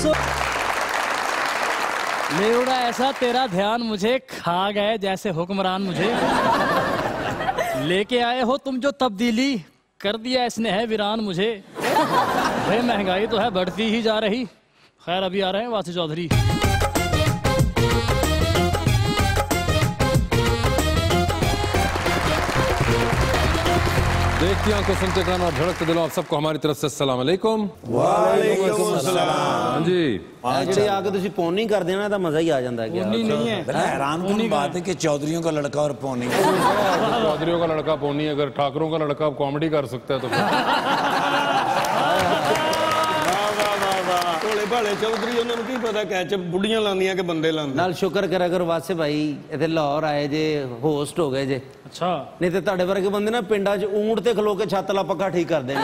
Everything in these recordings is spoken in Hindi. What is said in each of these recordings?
सो लेवड़ा, ऐसा तेरा ध्यान मुझे खा गए जैसे हुक्मरान मुझे। लेके आए हो तुम जो तब्दीली कर दिया इसने है वीरान मुझे। भाई, महँगाई तो है, बढ़ती ही जा रही। खैर, अभी आ रहे हैं वासी चौधरी। देखती आंखों सुनते कान और धड़कते दिलों आप सबको हमारी तरफ से अस्सलाम वालेकुम हाँ जी ਇਹ ਜਿਹੜੀ ਆ ਕੇ ਤੁਸੀਂ ਪੌਣੀ ਕਰ ਦੇਣਾ ਤਾਂ ਮਜ਼ਾ ਹੀ ਆ ਜਾਂਦਾ ਹੈ ਕਿ उन्नी नहीं है बड़ा हैरान कौन बात है कि चौधरीयों का लड़का और पौनी चौधरीयों का लड़का पोनी अगर ठाकरों का लड़का कॉमेडी कर सकता है तो ਵਾਲੇ ਚੌਧਰੀ ਉਹਨਾਂ ਨੂੰ ਕੀ ਪਤਾ ਕੈਚਅਪ ਬੁੱਢੀਆਂ ਲਾਉਂਦੀਆਂ ਕਿ ਬੰਦੇ ਲਾਉਂਦੇ ਨਾਲ ਸ਼ੁਕਰ ਕਰਿਆ ਕਰੋ ਵਾਸੇ ਭਾਈ ਇੱਥੇ ਲਾਹੌਰ ਆਏ ਜੇ ਹੋਸਟ ਹੋ ਗਏ ਜੇ। ਅੱਛਾ। ਨਹੀਂ ਤੇ ਤੁਹਾਡੇ ਵਰਗੇ ਬੰਦੇ ਨਾ ਪਿੰਡਾਂ 'ਚ ਊਂਟ ਤੇ ਖਲੋ ਕੇ ਛੱਤ ਲਾ ਪੱਕਾ ਠੀਕ ਕਰਦੇ ਨੇ।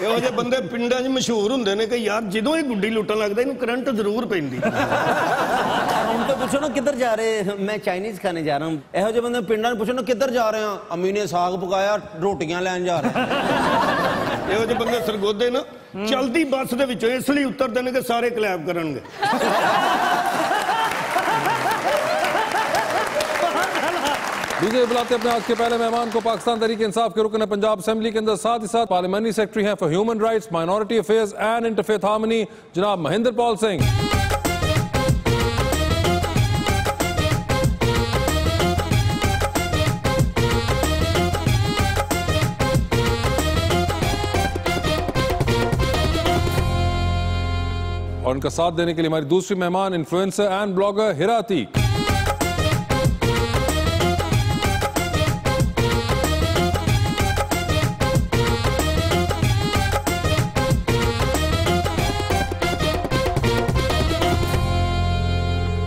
ਇਹੋ ਜਿਹੇ ਬੰਦੇ ਪਿੰਡਾਂ 'ਚ ਮਸ਼ਹੂਰ ਹੁੰਦੇ ਨੇ ਕਿ ਯਾਰ ਜਦੋਂ ਇਹ ਗੁੱਡੀ ਲੁੱਟਣ ਲੱਗਦਾ ਇਹਨੂੰ ਕਰੰਟ ਜ਼ਰੂਰ ਪੈਂਦੀ। ਹੁਣ ਤਾਂ ਪੁੱਛੋ ਨਾ ਕਿੱਧਰ ਜਾ ਰਹੇ ਮੈਂ ਚਾਈਨੀਜ਼ ਖਾਣੇ ਜਾ ਰਹਾ ਹਾਂ। ਇਹੋ ਜਿਹੇ ਬੰਦੇ ਪਿੰਡਾਂ ਨੂੰ ਪੁੱਛੋ ਨਾ ਕਿੱਧਰ ਜਾ ਰਹੇ ਆ ਅਮੀ ਨੇ ਸਾਗ ਪਕਾਇਆ ਰੋਟੀਆਂ ਲੈਣ ਜਾ ਰਹੇ ਇਹੋ ਜਿਹੇ ਬੰਦੇ ਸਰਗੋਦੇ ਨਾ। ਚਲਦੀ ਬੱਸ ਦੇ ਵਿੱਚੋਂ ਇਸ ਲਈ ਉਤਰਦੇ ਨੇ ਕਿ ਸਾਰੇ ਕਲੈਪ ਕਰਨਗੇ लीजिए बुलाते अपने आज के पहले मेहमान को पाकिस्तान तरीके इंसाफ के रुकन पंजाब असेंबली के अंदर साथ ही साथ पार्लियामानी सेक्रेटरी हैं for human rights minority affairs and interfaith harmony जनाब महेंद्र पॉल सिंह उनका साथ देने के लिए हमारी दूसरी मेहमान इन्फ्लुएंसर एंड ब्लॉगर हिराती।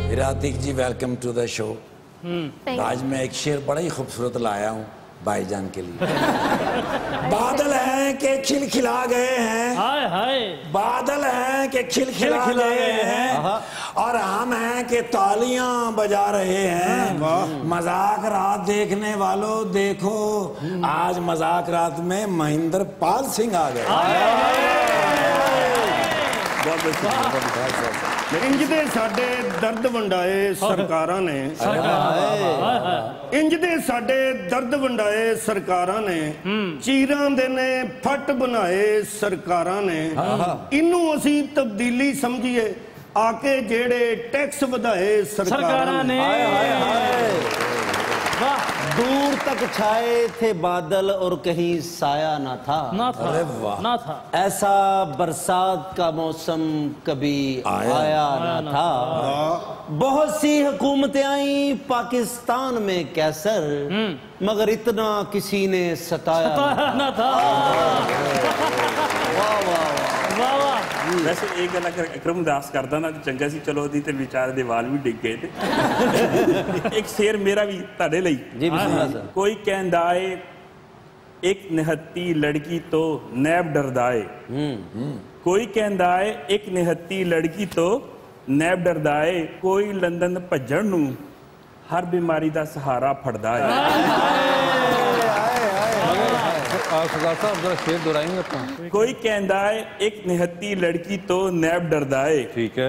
हिरातिक ji welcome to the show आज मैं एक शेर बड़ा ही खूबसूरत लाया हूँ भाईजान के लिए। बादल हैं कि खिलखिला गए हैं। हाय हाय। बादल हैं के खिलखिला खिलखिला गए हैं। और हम हैं के तालियाँ बजा रहे हैं। मज़ाक रात देखने वालों देखो। आज मज़ाक रात में महेंद्र पाल सिंह आ गए। ਇੰਜ ਦੇ ਸਾਡੇ ਦਰਦ ਵੰਡਾਏ ਸਰਕਾਰਾਂ ਨੇ। ਇੰਜ ਦੇ ਸਾਡੇ ਦਰਦ ਵੰਡਾਏ ਸਰਕਾਰਾਂ ਨੇ। ਚੀਰਾਂ ਦੇ ਨੇ ਫੱਟ ਬਣਾਏ ਸਰਕਾਰਾਂ ਨੇ। ਇਹਨੂੰ ਅਸੀਂ ਤਬਦੀਲੀ ਸਮਝੀਏ। ਆ ਕੇ ਜਿਹੜੇ ਟੈਕਸ ਵਧਾਏ ਸਰਕਾਰਾਂ ਨੇ। ਹਾਏ ਹਾਏ दूर तक छाए थे बादल और कहीं साया ना था। ना था अरे ना था। ऐसा बरसात का मौसम कभी आया, आया ना ना था। था। बहुत सी हुकूमतें आई पाकिस्तान में कैसर मगर इतना किसी ने सताया सताया ना। था, ना था ਵੈਸੇ ਇਹ ਗੱਲ ਅਗਰ ਅਕਰਮ ਦਾਸ ਕਰਦਾ ਨਾ ਚੰਗਾ ਸੀ ਚਲੋ ਉਹਦੀ ਤੇ ਵਿਚਾਰ ਦੇ ਵਾਲ ਵੀ ਡਿੱਗ ਗਏ ਤੇ। ਇੱਕ ਸ਼ੇਰ ਮੇਰਾ ਵੀ ਤੁਹਾਡੇ ਲਈ। ਜੀ ਬਿਸਮਿਲ੍ਲਾ ਸਰ ਕੋਈ ਕਹਿੰਦਾ ਏ ਇੱਕ ਨਿਹੱਤੀ ਲੜਕੀ ਤੋਂ ਨੈਬ ਡਰਦਾ ਏ। ਕੋਈ ਕਹਿੰਦਾ ਏ ਇੱਕ ਨਿਹੱਤੀ ਲੜਕੀ ਤੋਂ ਨੈਬ ਡਰਦਾ ਏ। ਕੋਈ ਲੰਡਨ ਭੱਜਣ ਨੂੰ ਹਰ ਬਿਮਾਰੀ ਦਾ ਸਹਾਰਾ ਫੜਦਾ ਏ। सरदार साहब जरा शेर दोहराएंगे अपना ਕੋਈ ਕਹਿੰਦਾ ਏ ਇੱਕ ਨਿਹੱਤੀ ਲੜਕੀ ਤੋਂ ਨੈਬ ਡਰਦਾ ਏ ठीक है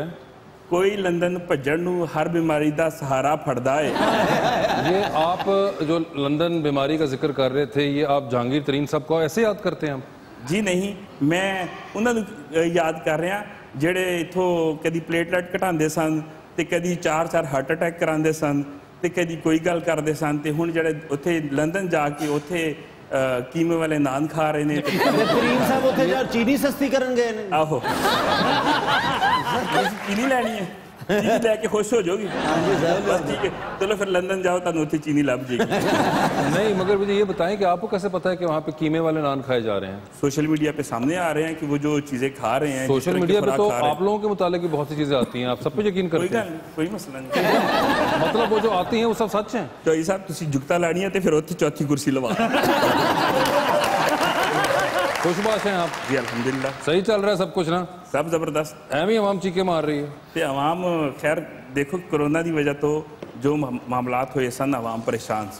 ਕੋਈ ਲੰਡਨ ਭੱਜਣ ਨੂੰ ਹਰ ਬਿਮਾਰੀ ਦਾ ਸਹਾਰਾ ਫੜਦਾ ਏ ये आप जो लंदन बीमारी का जिक्र कर रहे थे ये आप जहांगीर तरीन साहब को ऐसे याद करते हैं आप ਜੀ ਨਹੀਂ ਮੈਂ ਉਹਨਾਂ ਨੂੰ ਅ, ਯਾਦ ਕਰ ਰਿਹਾ ਜਿਹੜੇ ਇਥੋਂ ਕਦੀ ਪਲੇਟਲੈਟ ਘਟਾਉਂਦੇ ਸਨ ਤੇ ਕਦੀ 4-4 ਹਾਰਟ ਅਟੈਕ ਕਰਾਉਂਦੇ ਸਨ ਤੇ ਕਦੀ ਕੋਈ ਗੱਲ ਕਰਦੇ ਸਨ ਤੇ ਹੁਣ ਜਿਹੜੇ ਉੱਥੇ ਲੰਡਨ ਜਾ ਕੇ ਉੱਥੇ ਅ, ਕੀਮੇ ਵਾਲੇ ਨਾਨ ਖਾ ਰਹੇ ਨੇ ਕਰੀਮ ਸਾਹਿਬ ਉੱਥੇ ਜਾ ਚੀਨੀ ਸਸਤੀ ਕਰਨ ਗਏ ਨੇ। ਆਹੋ। ਚੀਨੀ ਲੈਣੀ ਹੈ। ਚੀਨੀ ਲੈ ਕੇ ਖੁਸ਼ ਹੋ ਜਾਓਗੇ ਹਾਂਜੀ ਸਰ ਠੀਕ ਹੈ ਚਲੋ ਫਿਰ ਲੰਡਨ ਜਾਓ ਤੁਹਾਨੂੰ ਉੱਥੇ ਚੀਨੀ ਲੱਭ ਜਾਏਗੀ नहीं मगर मुझे ये बताएं कि आपको कैसे पता है कि वहाँ पे कीमे वाले नान खाए जा रहे हैं सोशल मीडिया पे सामने आ रहे हैं कि वो जो चीजें खा रहे हैं जिस सोशल तरह की मीडिया पे खुराक तो खा रहे हैं। आप लोगों के मुतालिक भी बहुत सी चीजें आती हैं आप सब पे यकीन कोई करते गल हैं नहीं कोई मसला नहीं मतलब वो जो आती हैं वो सब सच हैं ਚੋਈ ਸਾਹਿਬ ਤੁਸੀਂ ਜੁਗਤਾ ਲੈਣੀ ਹੈ ਤੇ ਫਿਰ ਉੱਥੇ ਚੌਥੀ ਕੁਰਸੀ ਲਵਾ खुशबाश हैं आप? जी अल्हम्दुलिल्लाह। सही चल रहा है सब कुछ ना? सब ज़बरदस्त। अहम ही आवाम चीके मार रही है। आवाम खैर देखो कोरोना की वजह तो जो मामला हुए सन आवाम परेशान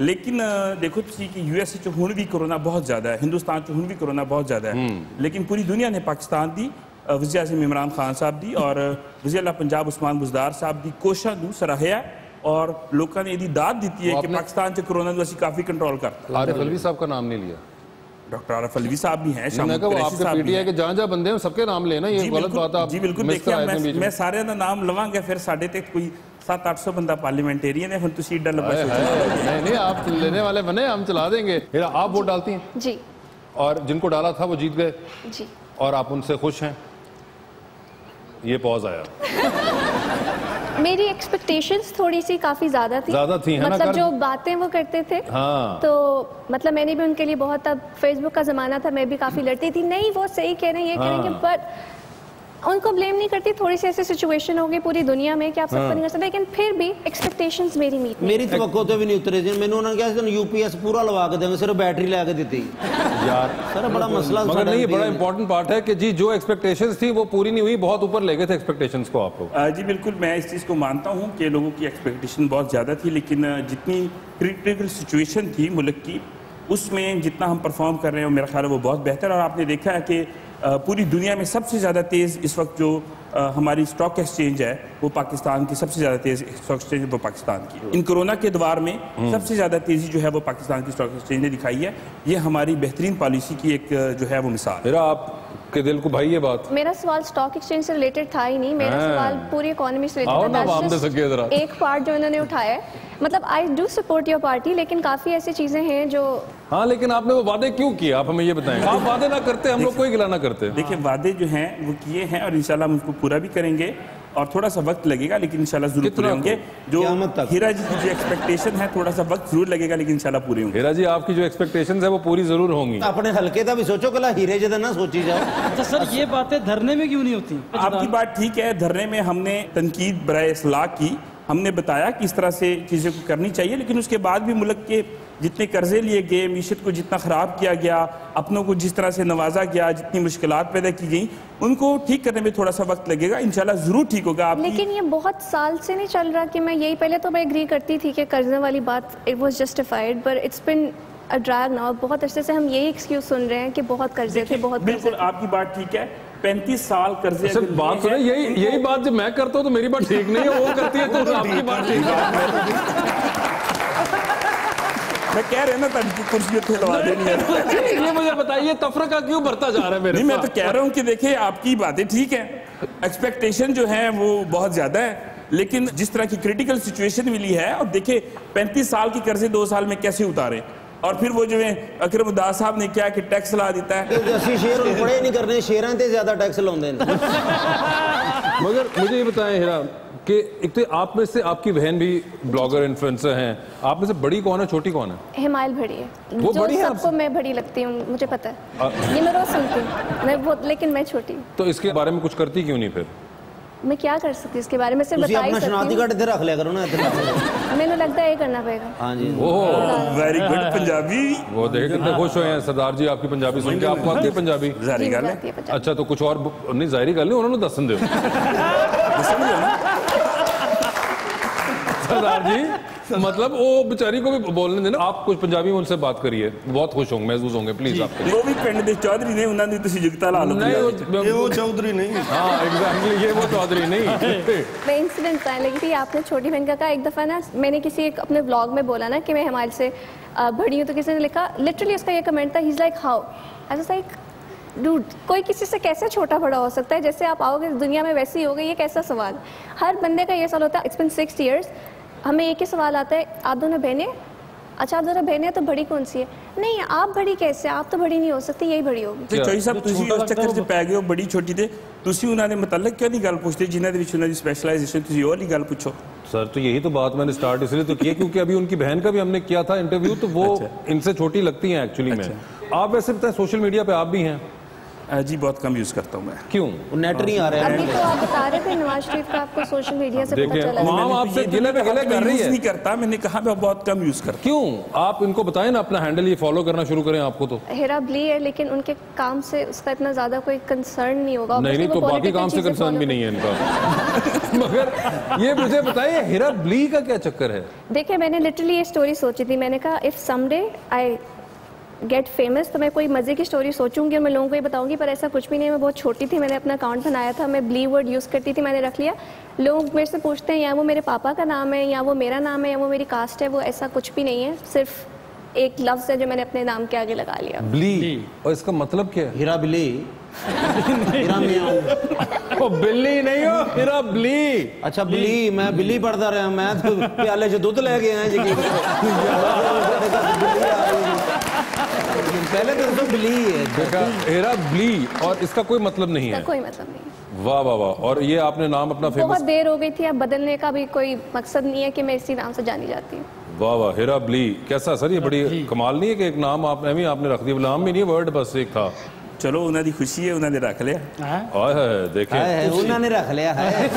लेकिन देखो कि यूएस च हूँ भी कोरोना बहुत ज़्यादा है हिंदुस्तान च हूँ भी कोरोना बहुत ज़्यादा है। हम्म। लेकिन पूरी दुनिया ने पाकिस्तान की वजी अजम इमरान खान साहब की और वजी अला पंजाब उस्मान बुजदार साहब की कोशिशों को सराहया और लोगों ने यदि दाद दी है कि पाकिस्तान से कोरोना को काफ़ी कंट्रोल करता। साहब का नाम नहीं लिया। डॉक्टर आरफ अलवी साहब भी हैं मैं शामिल कहा वो कुरैशी आपके साहब भी पीटीआई हैं। के जहां जहां बंदे हैं सबके नाम लेना ये ਜੀ गलत ਬਿਲਕੁਲ बात आप ਜੀ ਬਿਲਕੁਲ मिस ਦੇਖਿਆ कराए थे ਮੈਂ बीच ਮੈਂ में ਸਾਰਿਆਂ ਦਾ ਨਾਮ ਲਵਾਂਗਾ ਫਿਰ ਸਾਡੇ ਤੇ ਕੋਈ 7-800 ਬੰਦਾ ਪਾਰਲੀਮੈਂਟੇਰੀਅਨ है ਹੁਣ ਤੁਸੀਂ ਏਡਾ ਲੰਬਾ हाय, सोचना हाय, नहीं नहीं आप लेने वाले बने हम चला देंगे हीरा आप वोट डालती हैं जी और जिनको डाला था वो जीत गए जी और आप उनसे खुश हैं ये पॉज आया मेरी एक्सपेक्टेशंस थोड़ी सी काफ़ी ज़्यादा थी ज़्यादा थी, है मतलब ना जो बातें वो करते थे हाँ। तो मतलब मैंने भी उनके लिए बहुत अब फेसबुक का जमाना था मैं भी काफ़ी लड़ती थी नहीं वो सही कह रहे हैं ये हाँ। कह रहे हैं हाँ। कि बट उनको ब्लेम नहीं करती थोड़ी सी ऐसी सिचुएशन होगी पूरी दुनिया में कि आप सब हाँ। नहीं कर सकते लेकिन फिर भी एक्सपेक्टेशंस मेरी मीट मेरी तो भी नहीं उतरे थे मैंने उन्होंने कहा यूपीएस पूरा लगा के देंगे सिर्फ़ बैटरी लगा के दी यार सर बड़ा मसला मगर नहीं नहीं बड़ा इंपॉर्टेंट पार्ट है कि जी जो एक्सपेक्टेशन थी वो पूरी नहीं हुई बहुत ऊपर ले गए थे एक्सपेक्टेशन को आप लोग। जी बिल्कुल मैं इस चीज़ को मानता हूँ कि लोगों की एक्सपेक्टेशन बहुत ज़्यादा थी लेकिन जितनी क्रिटिकल सिचुएशन थी मुल्क की उसमें जितना हम परफॉर्म कर रहे हैं मेरा ख्याल है वो बहुत बेहतर और आपने देखा है कि पूरी दुनिया में सबसे ज़्यादा तेज़ इस वक्त जो हमारी स्टॉक एक्सचेंज है वो पाकिस्तान की सबसे ज़्यादा तेज़ स्टॉक एक्सचेंज है वो पाकिस्तान की। इन कोरोना के दौर में सबसे ज़्यादा तेज़ी जो है वो पाकिस्तान की स्टॉक एक्सचेंज ने दिखाई है। ये हमारी बेहतरीन पॉलिसी की एक जो है वो मिसाल मेरा मेरा आपके दिल को भाई ये बात। मेरा सवाल स्टॉक एक्सचेंज से रिलेटेड था ही नहीं मेरा हाँ। सवाल पूरी इकोनॉमी से रिलेटेड था। एक पार्ट जो इन्होंने उठाया है। मतलब I do support your party लेकिन काफ़ी ऐसी चीज़ें हैं जो हाँ लेकिन आपने वो वादे क्यों किए? आप हमें ये बताएँ। आप वादे ना करते हम लोग कोई गिला ना करते। देखिए वादे जो हैं वो किए हैं और इंशाल्लाह हम उसको पूरा भी करेंगे। और थोड़ा सा वक्त लगेगा लेकिन इंशाल्लाह ज़रूर पूरे होंगे। जो हीरा जी की जो एक्सपेक्टेशन है थोड़ा सा वक्त ज़रूर लगेगा लेकिन इंशाल्लाह पूरे होंगे। हीरा जी आपकी जो एक्सपेक्टेशन है वो पूरी ज़रूर होंगी। तो अपने हल्के का भी सोचो कला हीरे जी ना सोची जाओ। अच्छा सर ये बातें धरने में क्यों नहीं होती? आपकी बात ठीक है धरने में हमने तनकीद बर असलाह की। हमने बताया कि इस तरह से चीज़ें को करनी चाहिए लेकिन उसके बाद भी मुल्क के जितने कर्जे लिए गए मीशत को जितना ख़राब किया गया अपनों को जिस तरह से नवाजा गया जितनी मुश्किल पैदा की गई उनको ठीक करने में थोड़ा सा वक्त लगेगा। इंशाल्लाह ज़रूर ठीक होगा आपकी। लेकिन ये बहुत साल से नहीं चल रहा कि मैं यही पहले तो मैं एग्री करती थी कि कर्जे वाली बात it was justified but it's been a drag now बहुत अरसे से हम यही एक्सक्यूज सुन रहे हैं कि बहुत कर्जे थे बहुत बिल्कुल आपकी बात ठीक है। पैंतीस साल कर्जे अगर बात सुने यही यही बात जब मैं करता हूँ तो मेरी बात ठीक नहीं है वो करती है तो आपकी बात ठीक है। मैं कह रहे ना तब कुर्सी ਉੱਥੇ ਲਵਾ ਦੇਣੀ है ये मुझे बताइए तफरका क्यों बढ़ता जा रहा है मेरे नहीं मैं तो साथ? कह रहा हूँ कि देखिए आपकी बातें ठीक है एक्सपेक्टेशन जो है वो बहुत ज्यादा है लेकिन जिस तरह की क्रिटिकल सिचुएशन मिली है और देखिए 35 साल की कर्जे दो साल में कैसे उतारे और फिर वो जो है अकरम उद्दास साहब ने क्या कि टैक्स ला देता है ਕਿ ਅਸੀਂ ਸ਼ੇਰ ਹੁਣ ਪੜੇ ਨਹੀਂ ਕਰਨੇ ਸ਼ੇਰਾਂ ਤੇ ਜ਼ਿਆਦਾ ਟੈਕਸ ਲਾਉਂਦੇ ਨੇ मगर मुझे ये बताएं हेरा कि एक तो आप में से आपकी बहन भी ब्लॉगर इन्फ्लुएंसर हैं। आप में से बड़ी कौन है छोटी कौन है? हिमायल भड़ी है। वो जो बड़ी है सबको मैं बड़ी लगती हूँ मुझे पता है। आ... ये मैं रोज सुनती हूँ। मैं बहुत लेकिन मैं छोटी तो इसके बारे में कुछ करती क्यों नहीं फिर? मैं क्या कर सकती इसके बारे में? सिर्फ़ बता सकती हूँ। रख लिया करो ना मैंने लगता है ये करना पड़ेगा। हाँ जी। ओह। वेरी गुड पंजाबी वो देखे कितने खुश हुए हैं। सरदार जी आपकी पंजाबी सुन के आपको आती है पंजाबी? ज़ाहिर गल है अच्छा तो कुछ और नहीं ज़ाहिर गल नहीं उन्होंने दसन दे। सरदार जी मतलब वो बेचारी को भी बोलने देना आप कुछ पंजाबी में उनसे बात करिए बहुत खुश होंगे महसूस होंगे प्लीज आप ਉਹ ਵੀ ਪਿੰਡ ਦੇ ਚੌਧਰੀ ਨੇ ਉਹਨਾਂ ਦੀ ਤੁਸੀਂ ਜੁਗਤਾ ਲਾ ਲਓ नहीं ਇਹ वो ਉਹ ਚੌਧਰੀ ਨਹੀਂ हाँ एग्जैक्टली ये वो चौधरी नहीं मैं इंसिडेंट बताने लगी थी आपने छोटी बहन का कहा एक दफ़ा ना मैंने किसी एक अपने ब्लॉग में बोला ना कि मैं हिमाल से अ, बड़ी हूँ तो किसी ने लिखा लिटरली उसका ये कमेंट था ही like how I was like dude कोई किसी से कैसे छोटा बड़ा हो सकता है जैसे आप आओगे दुनिया में वैसे ही होगा ये कैसा सवाल हर बंदे का ये सवाल होता है इट्स बिन सिक्स ईयर्स हमें एक ही सवाल आता है आप दोनों बहनें अच्छा आप दोनों बहनें हैं, तो बड़ी कौन सी है नहीं आप बड़ी कैसे आप तो बड़ी नहीं हो सकती यही बड़ी होगी ਤੇ ਚੋਈ ਸਾਹਿਬ ਤੁਸੀਂ ਉਸ ਚੱਕਰ 'ਚ ਪੈ ਗਏ ਹੋ ਬੜੀ ਛੋਟੀ ਦੇ ਤੁਸੀਂ ਉਹਨਾਂ ਦੇ ਮੁਤਲਕ ਕਿਉਂ ਨਹੀਂ ਗੱਲ ਪੁੱਛਦੇ ਜਿਨ੍ਹਾਂ ਦੇ ਵਿੱਚ ਉਹਨਾਂ ਦੀ ਸਪੈਸ਼ਲਾਈਜੇਸ਼ਨ ਤੁਸੀਂ ਉਹ ਵਾਲੀ ਗੱਲ ਪੁੱਛੋ सर तो यही तो बात मैंने स्टार्ट इसलिए तो किया क्योंकि अभी उनकी बहन का भी हमने किया था इंटरव्यू तो वो इनसे छोटी लगती हैं एक्चुअली में आप वैसे बताएं सोशल मीडिया पे आप भी हैं अ, जी बहुत कम यूज़ करता हूँ मैं। क्यों? नेट नहीं आ रहा अभी है तो आप बता रहे थे नवाज़ शरीफ का आपको सोशल मीडिया से पता चला माम तो आपसे गिले पे गिले कर मैं रही है। नहीं करता मैंने कहा मैं बहुत कम यूज़ करता क्यों? आप इनको बताएँ ना अपना हैंडल ये फॉलो करना शुरू करें आपको तो। हेरा ब्ली है लेकिन उनके काम से उसका इतना ज़्यादा कोई कंसर्न नहीं होगा। नहीं नहीं तो बाकी काम से कंसर्न भी नहीं है इनका। मगर ये मुझे बताइए हिरा ब्ली का क्या चक्कर है? देखिए मैंने लिटरली ये स्टोरी सोची थी। मैंने कहा if someday I get famous तो मैं कोई मज़े की स्टोरी सोचूँगी और मैं लोगों को ये बताऊँगी पर ऐसा कुछ भी नहीं मैं बहुत छोटी थी मैंने अपना अकाउंट बनाया था मैं ब्ली वर्ड यूज़ करती थी मैंने रख लिया। लोग मेरे से पूछते हैं या वो मेरे पापा का नाम है या वो मेरा नाम है या वो मेरी कास्ट है वो ऐसा कुछ भी नहीं है। सिर्फ़ एक लफ्ज़ है जो मैंने अपने नाम के आगे लगा लिया। ब्ली और इसका मतलब क्या है? हीरा बिली हीरा मियाँ ओ बिल्ली नहीं हो हिरा ब्ली अच्छा बिली मैं बिली पढ़ता रहा मैं तो प्याले से दूध ले गया जी। पहले तो तो बिली है देखा हिरा ब्ली और इसका कोई मतलब नहीं इसका है कोई मतलब नहीं वाह वाह वाह और ये आपने नाम अपना बहुत फेमस देर हो गई थी अब बदलने का भी कोई मकसद नहीं है कि मैं इसी नाम से जानी जाती हूँ वाह वाह हिरा ब्ली कैसा सर ये बड़ी कमाल नहीं है कि एक नाम आप भी आपने रख दिया नाम भी नहीं वर्ड बस एक था चलो ਉਹਨਾਂ ਦੀ ਖੁਸ਼ੀ ਹੈ ਉਹਨਾਂ ਨੇ ਰੱਖ ਲਿਆ हाय हाय देखे ਹਾਏ ਹਾਏ, ਉਹਨਾਂ ਨੇ ਰੱਖ ਲਿਆ ਹੈ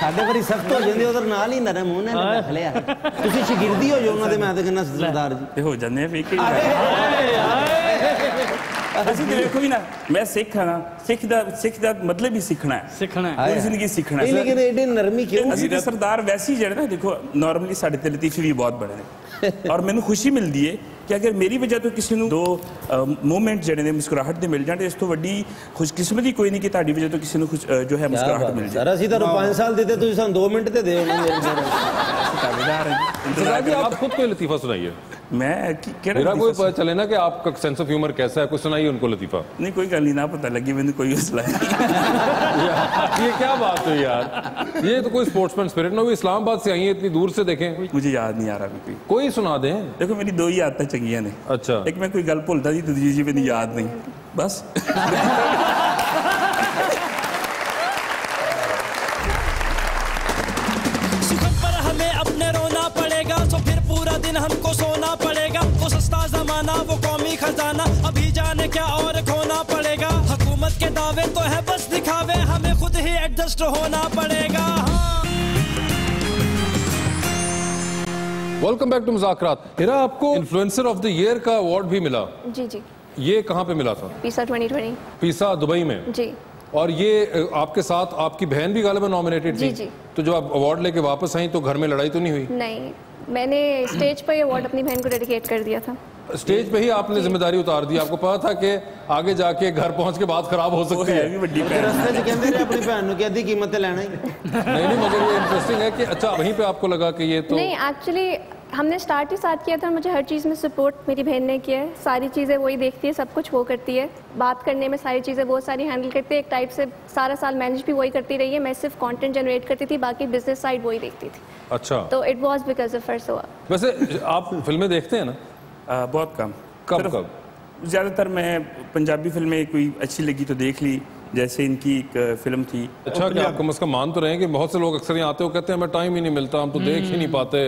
ਸਾਡੇ ਵਾਰੀ ਸਖਤ ਹੋ ਜਾਂਦੇ ਉਧਰ ਨਾਲ ਹੀ ਨਰਮ ਉਹਨਾਂ ਨੇ ਰੱਖ ਲਿਆ ਹੈ। ਤੁਸੀਂ ਸ਼ਗਿਰਦੀ ਹੋ ਜਾਓ ਉਹਨਾਂ ਦੇ ਮੈਂ ਤਾਂ ਕਹਿੰਦਾ ਸਰਦਾਰ ਜੀ ਤੇ ਹੋ ਜਾਂਦੇ ਆ ਫੇਕ ਹੀ ਅਸੀਂ ਤੇ ਵੇਖੋ ਵੀ ਨਾ ਮੈਂ ਸਿੱਖ ਹਾਂ ਨਾ ਸਿੱਖ ਦਾ ਸਿੱਖ ਦਾ ਮਤਲਬ ਹੀ ਸਿੱਖਣਾ ਹੈ। ਸਿੱਖਣਾ ਹੈ। ਪੂਰੀ ਜ਼ਿੰਦਗੀ ਸਿੱਖਣਾ ਇਹ ਹੈ ਲੇਕਿਨ ਐਡੀ ਨਰਮੀ ਕਿਉਂ ਅਸੀਂ ਤੇ ਸਰਦਾਰ ਵੈਸੇ ਜਿਹੜੇ ਨਾ ਦੇਖੋ ਨਾਰਮਲੀ ਸਾਡੇ ਤੇ ਲਤੀਫੇ ਵੀ ਬਹੁਤ ਬੜੇ ਨੇ। ਔਰ ਮੈਨੂੰ ਖੁਸ਼ੀ ਮਿਲਦੀ ਹੈ ਕਿ ਅਗਰ ਮੇਰੀ ਵਜ੍ਹਾ ਤੋਂ ਕਿਸੇ ਨੂੰ ਦੋ ਮੂਮੈਂਟ ਜਿਹੜੇ ਨੇ ਮੁਸਕਰਾਹਟ ਦੇ ਮਿਲ ਜਾਣ ਤੇ ਇਸ ਤੋਂ ਵੱਡੀ ਖੁਸ਼ਕਿਸਮਤੀ ਕੋਈ ਨਹੀਂ ਕਿ ਤੁਹਾਡੀ ਵਜ੍ਹਾ ਤੋਂ ਕਿਸੇ ਨੂੰ ਖੁਸ਼ ਅ, ਜੋ ਹੈ ਮੁਸਕਰਾਹਟ ਮਿਲ ਜਾਏ ਸਰ ਅਸੀਂ ਤੁਹਾਨੂੰ 5 ਸਾਲ ਦਿੱਤੇ ਤੁਸੀਂ ਸਾਨੂੰ 2 ਮਿੰਟ ਤੇ ਦਿਓ ਨਾ ਮੇਰੇ ਨਾਲ। ਤਾਬੇਦਾਰ ਹੈ सरदार जी आप खुद कोई लतीफा सुनाइए ਮੈਂ ਕੀ- ਕਿਹੜਾ मेरा कोई लतीफा पता चले ना कि आपका सेंस ऑफ ह्यूमर कैसा है कुछ सुनाइए उनको लतीफा ਨਹੀਂ ਕੋਈ ਗੱਲ ਨਹੀਂ ਨਾ ਪਤਾ ਲੱਗੀ ਮੈਨੂੰ ਕੋਈ ਹੌਸਲਾ ਨਹੀਂ ये क्या बात है यार ये तो कोई स्पोर्ट्समैन स्पिरिट ना हुई इस्लामाबाद से आई है इतनी दूर से देखें ਮੁਝੇ ਯਾਦ ਨਹੀਂ ਆ ਰਿਹਾ ਕੋਈ कोई सुना दें ਦੇਖੋ ਮੇਰੀ ਦੋ ਹੀ ਆਦਤਾਂ ਚੰਗੀਆਂ ਨੇ अच्छा ਇੱਕ ਮੈਂ ਕੋਈ ਗੱਲ ਭੁੱਲਦਾ ਜੀ ਦੂਜੀ ਜੀ ਮੈਨੂੰ ਯਾਦ ਨਹੀਂ ਬਸ सुखद पर हमें अपने रोना पड़ेगा तो फिर पूरा दिन हमको सोना पड़ेगा वो सस्ता जमाना वो कौमी खजाना अभी जाने क्या और खोना पड़ेगा हुकूमत के दावे तो है बस दिखावे हमें खुद ही एडजस्ट होना पड़ेगा हाँ वेलकम बैक टू मुजाकरात हिरा आपको इन्फ्लुएंसर ऑफ़ द ईयर का अवार्ड भी मिला। जी जी। ये कहाँ पे मिला था? पीसा 2020 पीसा दुबई में? जी। और ये आपके साथ आपकी बहन भी गालिबा नॉमिनेटेड थी? जी जी। तो जब आप अवार्ड लेके वापस आई तो घर में लड़ाई तो नहीं हुई? नहीं। मैंने स्टेज पर अवार्ड अपनी बहन को डेडिकेट कर दिया था। स्टेज पे ही आपने ज़िम्मेदारी उतार दी। आपको पता था कि आगे जाके घर पहुँच के बात खराब हो सकती है तो अपनी बहन को कहती कीमत लेना ही। नहीं नहीं मगर ये इंटरेस्टिंग है कि अच्छा वहीं पे आपको लगा कि ये तो नहीं एक्चुअली हमने स्टार्ट ही साथ किया था मुझे हर चीज़ में सपोर्ट मेरी बहन ने किया है। सारी चीज़ें वही देखती है सब कुछ वो करती है। बात करने में सारी चीज़ें वो सारी हैंडल करती है। एक टाइप से सारा साल मैनेज भी वही करती रही है। मैं सिर्फ़ कंटेंट जनरेट करती थी बाकी बिज़नेस साइड वही देखती थी। अच्छा। तो it was because of first हुआ वैसे आप फ़िल्में देखते हैं ना? अ, बहुत कम। कब कब? ज़्यादातर मैं पंजाबी फ़िल्में कोई अच्छी लगी तो देख ली जैसे इनकी एक फ़िल्म थी। अच्छा कि आप कम अज कम मान तो रहे हैं कि बहुत से लोग अक्सर यहाँ आते हो कहते हैं हमें टाइम ही नहीं मिलता हम तो देख ही नहीं पाते?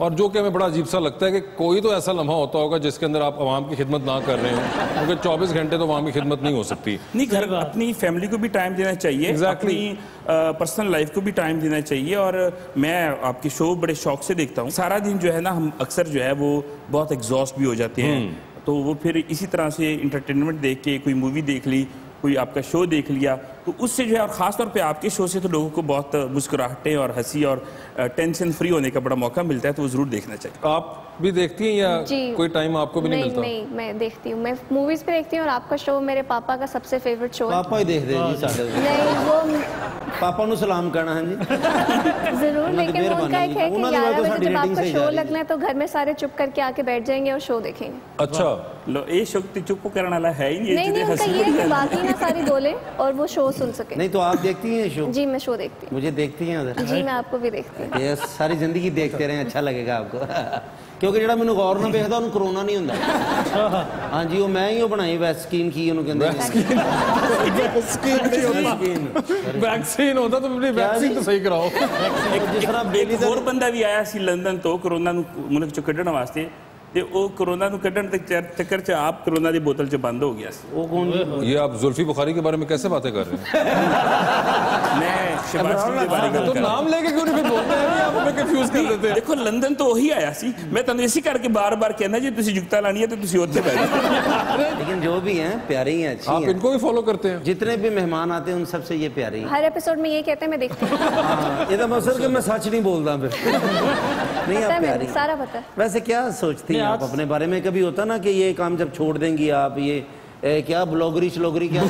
और जो कि हमें बड़ा अजीब सा लगता है कि कोई तो ऐसा लम्हा होता होगा जिसके अंदर आप आवाम की खिदमत ना कर रहे हो। क्योंकि 24 घंटे तो आवाम की खिदमत नहीं हो सकती। नहीं घर अपनी फैमिली को भी टाइम देना चाहिए. अपनी पर्सनल लाइफ को भी टाइम देना चाहिए और मैं आपके शो बड़े शौक से देखता हूँ। सारा दिन जो है ना हम अक्सर जो है वो बहुत एग्जॉस्ट भी हो जाते हैं। तो वो फिर इसी तरह से इंटरटेनमेंट देख के कोई मूवी देख ली कोई आपका शो देख लिया तो उससे जो है और ख़ासतौर पे आपके शो से तो लोगों को बहुत मुस्कुराहटें और हँसी और टेंशन फ्री होने का बड़ा मौका मिलता है तो वो ज़रूर देखना चाहिए। आप भी देखती हैं या जी कोई टाइम आपको भी नहीं, नहीं मिलता नहीं मैं देखती हूँ मैं मूवीज पे देखती हूँ और आपका शो मेरे पापा का सबसे फेवरेट शो है ਪਾਪਾ ਹੀ ਦੇਖਦੇ ਜੀ ਸਾਡੇ नहीं वो ਪਾਪਾ ਨੂੰ ਸਲਾਮ ਕਹਿਣਾ ਹੈ ਜੀ जरूर उन्होंने लेकिन देर वो उनका बनाई। एक है कि उन्होंने ग्यारह तो बजे साड़ी जब रेटिंग आपका सही शो जा रही लगना है तो घर में सारे चुप करके आके बैठ जाएंगे और शो देखेंगे अच्छा लो ये शो तो चुप करने वाला है ही नहीं नहीं नहीं जितने उनका हंसी ये है बड़ी कि है। बाकी ना सारे बोले और वो शो सुन सके नहीं तो आप देखती हैं शो जी मैं शो देखती मुझे देखती हैं उधर हूँ जी मैं आपको भी देखती हूँ ਇਹ ਸਾਰੀ ਜ਼ਿੰਦਗੀ ਦੇਖਦੇ ਰਹੇ ਅੱਛਾ ਲੱਗੇਗਾ ਆਪਕੋ ਕਿਉਂਕਿ ਜਿਹੜਾ ਮੈਨੂੰ ਗੌਰ ਨਾਲ ਵੇਖਦਾ ਉਹਨੂੰ ਕਰੋਨਾ ਨਹੀਂ ਹੁੰਦਾ ਹਾਂਜੀ ਉਹ ਮੈਂ ਹੀ ਉਹ ਬਣਾਈ ਵੈਸਕੀਨ ਕੀ ਉਹਨੂੰ ਕਹਿੰਦੇ ਵੈਸਕੀਨ वैक्सीन होता तो अपनी क्या वैक्सीन जी? तो सही कराओ ਜਿਸ ਤਰ੍ਹਾਂ ਇੱਕ ਬੇਲੀ ਦਾ ਹੋਰ ਬੰਦਾ ਵੀ ਆਇਆ ਸੀ ਲੰਡਨ ਤੋਂ ਕਰੋਨਾ ਨੂੰ ਮੁਲਕ ਚੋਂ ਕੱਢਣ ਵਾਸਤੇ ਤੇ ਉਹ ਕਰੋਨਾ ਨੂੰ ਕੱਢਣ ਦੇ ਚੱਰ- ਚੱਕਰ 'ਚ ਆਪ ਕਰੋਨਾ ਦੀ ਬੋਤਲ 'ਚ ਬੰਦ ਹੋ ਗਿਆ ਸੀ वो कौन ये आप जुल्फी बुखारी के बारे में कैसे बातें कर रहे हैं ਮੈਂ ਸ਼ਬਾਸ਼ ਦੇ ਬਾਰੇ ਗੱਲ तो ਕਰ ਰਿਹਾ नाम लेके क्यों नहीं फिर बोलते हैं कि आप हमें कंफ्यूज कर देते हैं ਦੇਖੋ ਲੰਡਨ ਤੋਂ ਉਹੀ ਆਇਆ ਸੀ ਮੈਂ ਤੁਹਾਨੂੰ ਇਸੇ ਕਰਕੇ ਬਾਰ-ਬਾਰ ਕਹਿੰਦਾ ਜੇ ਤੁਸੀਂ ਜੁਗਤਾ ਲਾਣੀ ਹੈ ਤੇ ਤੁਸੀਂ ਉੱਥੇ ਬੈਠ ਜਾਓ लेकिन जो भी हैं प्यारी हैं अच्छी आप हैं इनको भी फॉलो करते हैं जितने भी मेहमान आते हैं उन सबसे ये प्यारी हैं हर एपिसोड में ये कहते हैं मैं देखती हूँ हाँ, ਇਹਦਾ ਮਕਸਦ ਕਿ मैं सच नहीं बोलता फिर नहीं पता आप है प्यारी मुझे, सारा पता है वैसे क्या सोचती हैं नहीं, आप आज- अपने बारे में कभी होता ना कि ये काम जब छोड़ देंगी आप ये ए, क्या ब्लॉगरी श्लॉगरी क्या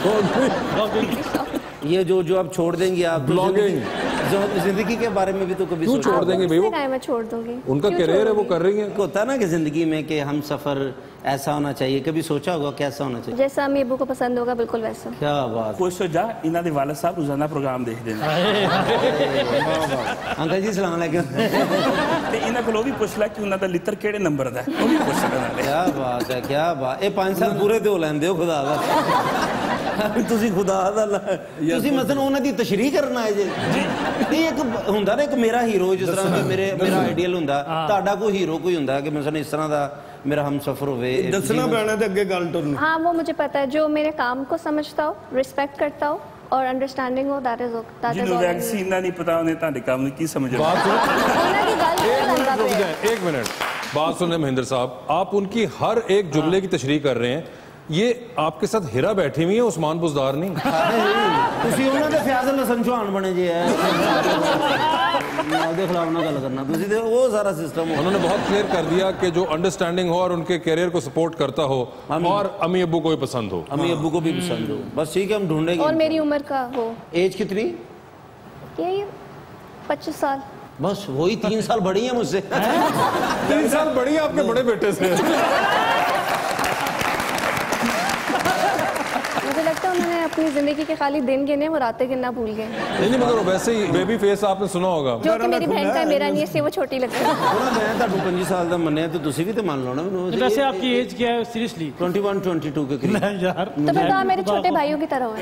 ये जो जो आप छोड़ देंगे आप ब्लॉगिंग जिंदगी- जो ज़िंदगी के बारे में भी तो कभी क्यों छोड़ देंगे भाई वो? है छोड़ दूँगी। उनका करियर है वो कर रही है। होता है ना कि ज़िंदगी में कि हम सफ़र ऐसा होना चाहिए कभी सोचा होगा कैसा होना चाहिए जैसा अम्मी अबू को पसंद होगा बिल्कुल वैसा क्या बात ਖੁਸ਼ ਹੋ ਜਾ ਇਹਨਾਂ ਦੇ ਵਾਲਦ ਸਾਹਿਬ ਰੋਜ਼ਾਨਾ ਪ੍ਰੋਗਰਾਮ ਦੇਖਦੇ ਨੇ अंकल जी सलाम अलैकुम ਤੇ ਇਹਨਾਂ ਕੋਲ ਉਹ ਵੀ ਪੁੱਛ ਲੈ ਕਿ ਉਹਨਾਂ ਦਾ ਲਿੱਤਰ ਕਿਹੜੇ ਨੰਬਰ ਦਾ ਹੈ। ਉਹ ਵੀ ਪੁੱਛ ਲੈਣ ਵਾਲੇ क्या बात है क्या बात ਇਹ 5 ਸਾਲ ਪੂਰੇ ਤੇ ਹੋ ਲੈਂਦੇ ਹੋ ਖੁਦਾ ਦਾ ਤੁਸੀਂ ਖੁਦਾ ਦਾ ਲਾ- ਤੁਸੀਂ ਮਸਲ ਉਹਨਾਂ ਦੀ ਤਸ਼ਰੀਹ ਕਰਨ ਆਏ ਜੇ ਨਹੀਂ ਇੱਕ ਹੁੰਦਾ ਨਾ ਇੱਕ ਮੇਰਾ ਹੀਰੋ ਜਿਸ ਤਰ੍ਹਾਂ ਕਿ ਮੇਰੇ ਮੇਰਾ ਆਈਡੀਅਲ ਹੁੰਦਾ ਤੁਹਾਡਾ ਕੋਈ ਹੀਰੋ ਕੋਈ ਹੁੰਦਾ ਕਿ ਮਸਲ ਇਸ ਤਰ੍ਹਾਂ ਦਾ ਮੇਰਾ ਹਮਸਫਰ ਹੋਵੇ ਦੱਸਣਾ ਪੈਣਾ ਤੇ ਅੱਗੇ ਗੱਲ ਤੁਰਨੀ हाँ वो मुझे पता है जो मेरे काम को समझता हो रिस्पेक्ट करता हो और अंडरस्टैंडिंग हो दैट इज दैट इज ਜਿਹਨੂੰ ऑल ਵੈਕਸੀਨ ਦਾ ਨਹੀਂ ਪਤਾ ਉਹਨੇ ਤੁਹਾਡੇ ਕੰਮ ਨੂੰ ਕੀ ਸਮਝਣਾ बात सुनो की गल एक नहीं मिनट करता रुक पे। जाए एक मिनट बात सुने महेंद्र साहब आप उनकी हर एक जुमले की तशरीह कर रहे हैं ये आपके साथ हिरा बैठी हुई है उस्मान बुजदार नहीं ਤੁਸੀਂ ਉਹਨਾਂ ਦੇ ਫੈਜ਼ਲ ਹਸਨ ਚੌਹਾਨ ਬਣੇ ਜੇ ਹੈ ਉਹਦੇ ਖਿਲਾਫ ਨਾ ਗੱਲ ਕਰਨਾ ਤੁਸੀਂ ਤੇ ਉਹ ਸਾਰਾ ਸਿਸਟਮ उन्होंने बहुत क्लियर कर दिया कि जो अंडरस्टैंडिंग हो और उनके करियर को सपोर्ट करता हो और अम्मी अब्बू को भी पसंद हो अम्मी अब्बू को भी पसंद हो बस ठीक है हम ढूंढेंगे और मेरी उम्र का हो एज कितनी यही पच्चीस साल बस वही तीन साल बड़ी है मुझसे तीन साल बड़ी है आपके बड़े बेटे से अपनी जिंदगी के खाली दिन गिने वो रातें गिनना भूल गए नहीं नहीं मगर वैसे ही बेबी फेस आपने सुना होगा जो कि मेरी बहन का है मेरा नहीं है इसलिए वो छोटी लगती है ਥੋੜਾ ਮੈਂ ਤੁਹਾਨੂੰ 25 ਸਾਲ ਦਾ ਮੰਨਿਆ ਤੇ ਤੁਸੀਂ ਵੀ ਤੇ ਮੰਨ ਲਓ ਨਾ ਮੈਨੂੰ वैसे आपकी एज क्या है सीरियसली 21 22 के करीब नहीं यार तो फिर कहा मेरे छोटे भाइयों की तरह हो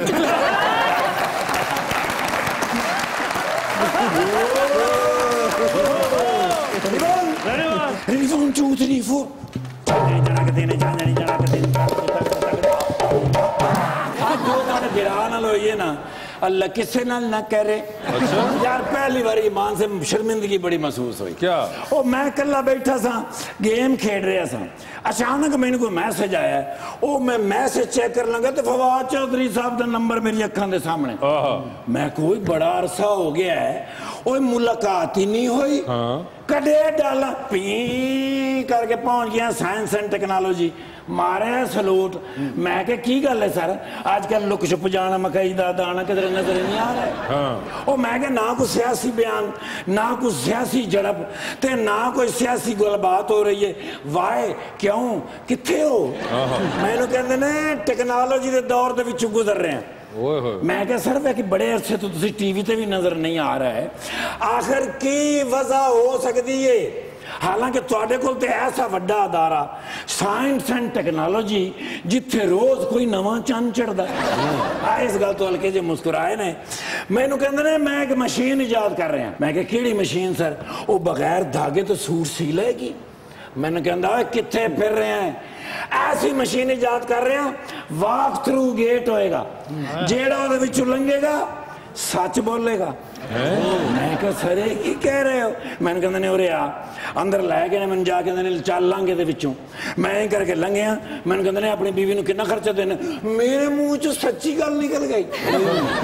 One, two, three, four. ਆ में ये ना। अल्लाह किसे नाल ना कह। रहे अच्छा? यार पहली बार ईमान से शर्मिंदगी बड़ी महसूस हुई। क्या? ओ मैं कला बैठा सा गेम खेल रहा सा। अचानक मैंने कोई मैसेज आया ओ मैं मैसेज चेक कर लगा तो फवाद चौधरी साहब का नंबर मेरी अखा के सामने। मैं कोई बड़ा अरसा हो गया है। ओए मुलाकात ही नहीं हुई। हाँ। कदे डाला पी करके पहुँच गया साइंस एंड टेक्नोलॉजी मारे सलूट। हम्म। मैं के की गल है सर? अजकल लुक छुप जाना मकई का दाना किधर नज़र नहीं आ रहा हाँ। मैं के ना कुछ सियासी बयान ना कुछ सियासी जड़प ते ना कोई सियासी गलबात हो रही है। वाए क्यों? कितने हो? हाँ। मैं कहते ने टेक्नोलॉजी के दौर के गुजर रहे हैं। मैं क्या सर वैसे बड़े अरसे तो टीवी से भी नज़र नहीं आ रहा है। आखिर की वजह हो सकती है? हालाँकि को ऐसा वाला अदारा साइंस एंड टेक्नोलॉजी जिथे रोज कोई नवा चंद चढ़ा इस गल तो हल्के जो मुस्कुराए ने। मैं कहें मैं एक मशीन ईजाद कर रहा। मैं कि मशीन, सर? वह बगैर धागे तो सूट सी लेगी। मैं कहता कितने फिर रहा है? ਐਸੀ ਮਸ਼ੀਨ ਇਜਾਦ ਕਰ ਰਿਹਾ ਵਾਕ ਥਰੂ ਗੇਟ ਹੋਏਗਾ ਜਿਹੜਾ ਉਹਦੇ ਵਿੱਚੋਂ ਲੰਘੇਗਾ ਸੱਚ ਬੋਲੇਗਾ ਮੈਂ ਕਿਹਾ ਸਰੇ ਕੀ ਕਹਿ ਰਹੇ ਹੋ ਮੈਨੂੰ ਕਹਿੰਦੇ ਨੇ ਉਰੇ ਆ ਅੰਦਰ ਲੈ ਕੇ ਨੇ ਮੈਨੂੰ ਜਾ ਕੇ ਕਹਿੰਦੇ ਨੇ ਚੱਲ ਲਾਂਗੇ ਦੇ ਵਿੱਚੋਂ ਮੈਂ ਇਹ ਕਰਕੇ ਲੰਘਿਆ ਮੈਨੂੰ ਕਹਿੰਦੇ ਨੇ ਆਪਣੀ ਬੀਵੀ ਨੂੰ ਕਿੰਨਾ ਖਰਚਾ ਦੇਣਾ ਮੇਰੇ ਮੂੰਹ ਚੋਂ ਸੱਚੀ ਗੱਲ ਨਿਕਲ ਗਈ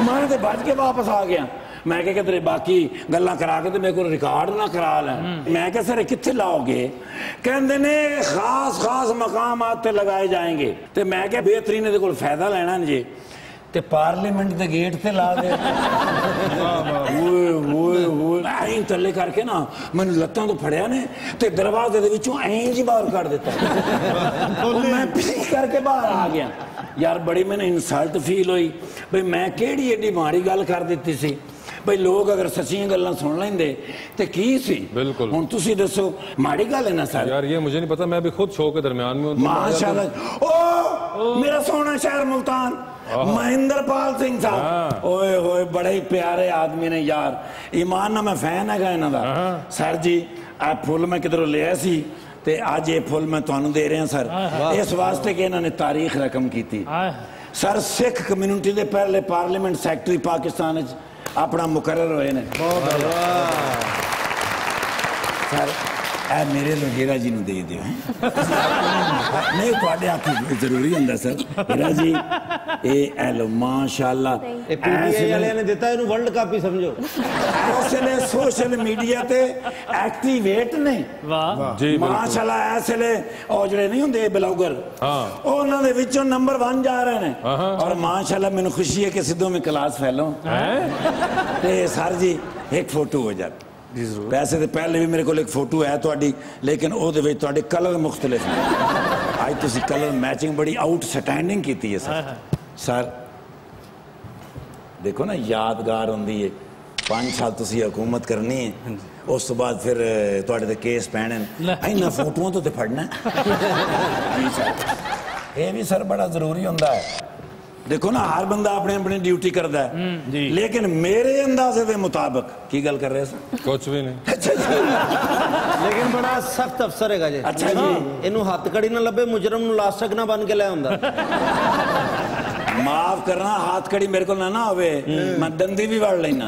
ਮੈਂ ਤੇ ਭੱਜ ਕੇ ਵਾਪਸ ਆ ਗਿਆ ਮੈਂ ਕਿਹਾ ਕਿ ਤੇਰੇ ਬਾਕੀ ਗੱਲਾਂ ਕਰਾ ਕੇ ਤੇ ਮੇਰੇ ਕੋਲ ਰਿਕਾਰਡ ਨਾ ਕਰਾ ਲੈ ਮੈਂ ਕਿਹਾ ਸਰ ਇਹ ਕਿੱਥੇ ਲਾਓਗੇ ਕਹਿੰਦੇ ਨੇ ਖਾਸ ਖਾਸ ਮਕਾਮਾਤ ਤੇ ਲਗਾਏ ਜਾਣਗੇ ਤੇ ਮੈਂ ਕਿਹਾ ਬਿਹਤਰੀਨ ਇਹਦੇ ਕੋਲ ਫਾਇਦਾ ਲੈਣਾ ਨੇ ਜੀ ਤੇ ਪਾਰਲੀਮੈਂਟ ਦੇ ਗੇਟ ਤੇ ਲਾ ਦੇ ਓਏ ਓਏ ਓਏ ਐਂ ਥੱਲੇ ਕਰਕੇ ਨਾ ਮੈਨੂੰ ਲੱਤਾਂ ਤੋਂ ਫੜਿਆ ਨੇ ਤੇ ਦਰਵਾਜ਼ੇ ਦੇ ਵਿੱਚੋਂ ਐਂ ਜੀ ਬਾਹਰ ਕੱਢ ਦਿੱਤਾ ਉਹ ਮੈਂ ਪੀ ਕਰਕੇ ਬਾਹਰ ਆ ਗਿਆ ਯਾਰ ਬੜੀ ਮੈਨੂੰ ਇਨਸਲਟ ਫੀਲ ਹੋਈ ਬਈ ਮੈਂ ਕਿਹੜੀ ਏਡੀ ਮਾੜੀ ਗੱਲ ਕਰ ਦਿੱਤੀ ਸੀ ਬਈ ਲੋਕ ਅਗਰ ਸੱਚੀਆਂ ਗੱਲਾਂ ਸੁਣ ਲੈਂਦੇ ਤੇ ਕੀ ਸੀ ਬਿਲਕੁਲ। ਹੁਣ ਤੁਸੀਂ ਦੱਸੋ ਮਾੜੀ ਗੱਲ ਹੈ ਨਾ ਸਰ यार ये मुझे नहीं पता मैं अभी खुद शो के दरमियान में हूं तो माशाल्लाह ओ मेरा सोना शहर मुल्तान ਮਹਿੰਦਰਪਾਲ ਸਿੰਘ ਸਾਹਿਬ ਓਏ ਹੋਏ ਬੜੇ ਹੀ ਪਿਆਰੇ ਆਦਮੀ ਨੇ ਯਾਰ ਇਮਾਨ ਨਾਲ ਮੈਂ ਫੈਨ ਹੈਗਾ ਇਹਨਾਂ ਦਾ ਸਰ ਜੀ ਆ ਫੁੱਲ ਮੈਂ ਕਿਧਰੋਂ ਲਿਆ ਸੀ ਤੇ ਅੱਜ ਇਹ ਫੁੱਲ ਮੈਂ ਤੁਹਾਨੂੰ ਦੇ ਰਿਹਾ ਸਰ ਇਸ ਵਾਸਤੇ ਕਿ ਇਹਨਾਂ ਨੇ ਤਾਰੀਖ ਰਕਮ ਕੀਤੀ ਆਏ ਸਰ ਸਿੱਖ ਕਮਿਊਨਿਟੀ ਦੇ ਪਹਿਲੇ ਪਾਰਲੀਮੈਂਟ ਸੈਕਟਰੀ ਪਾਕਿਸਤਾਨ ਵਿੱਚ ਆਪਣਾ ਮੁਕਰਰ ਹੋਏ ਨੇ। ਸਰ मेरे लुटेरा जी दे दे नहीं ज़रूरी होंगे सर हेरा जी ए लो माशाला वर्ल्ड कप ही समझो उसने सोशल मीडिया से एक्टिवेट ने माशाला इसलिए औजड़े नहीं होंगे बलॉगर नंबर वन जा रहे हैं और माशाला मैं खुशी है कि सिद्धों में क्लास फैलो सर जी एक फ़ोटो हो जाता ਜੀ ਜ਼ਰੂਰ ਵੈਸੇ ਤੇ ਪਹਿਲੇ ਵੀ ਮੇਰੇ ਕੋਲ ਇੱਕ ਫੋਟੋ ਹੈ ਤੁਹਾਡੀ ਲੇਕਿਨ ਉਹਦੇ ਵਿੱਚ ਤੁਹਾਡੇ ਕਲਰ ਮੁxtਲਿਫ ਨੇ ਅੱਜ ਤੁਸੀਂ ਕਲਰ ਮੈਚਿੰਗ ਬੜੀ ਆਊਟਸਟੈਂਡਿੰਗ ਕੀਤੀ ਹੈ ਸਰ ਸਰ ਦੇਖੋ ਨਾ ਯਾਦਗਾਰ ਹੁੰਦੀ ਹੈ 5 ਸਾਲ ਤੁਸੀਂ ਹਕੂਮਤ ਕਰਨੀ ਹੈ ਉਸ ਤੋਂ ਬਾਅਦ ਫਿਰ ਅਹ, ਤੁਹਾਡੇ ਤੇ ਕੇਸ ਪੈਣੇ ਨੇ ਲੈ। ਇਹਨਾਂ ਫੋਟੋਆਂ ਤੋਂ ਤੇ ਫੜਨਾ ਹੈ। ਜੀ ਸਰ ਇਹ ਵੀ ਸਰ ਬੜਾ ਜ਼ਰੂਰੀ ਹੁੰਦਾ ਹੈ ਦੇਖੋ ਨਾ ਹਰ ਬੰਦਾ ਆਪਣੀ ਆਪਣੀ ਡਿਊਟੀ ਕਰਦਾ ਹੈ। ਜੀ। ਲੇਕਿਨ ਮੇਰੇ ਅੰਦਾਜ਼ੇ ਦੇ ਮੁਤਾਬਕ ਕੀ ਗੱਲ ਕਰ ਰਹੇ ਸਰ ਕੁਝ ਵੀ ਨਹੀਂ। ਲੇਕਿਨ ਬੜਾ ਸਖਤ ਅਫਸਰ ਹੈਗਾ ਜੀ। ਅੱਛਾ ਜੀ। ਇਹਨੂੰ ਹੱਥਕੜੀ ਨਾ ਲੱਭੇ ਮੁਜਰਮ ਨੂੰ ਲਾਸ਼ਕ ਨਾ ਬਣ ਕੇ ਲੈ ਆਉਂਦਾ। ਮਾਫ ਕਰਨਾ ਹੱਥ ਕੜੀ ਮੇਰੇ ਕੋਲ ਨਾ ਨਾ ਹੋਵੇ ਮੈਂ ਦੰਦੀ ਵੀ ਵੜ ਲੈਣਾ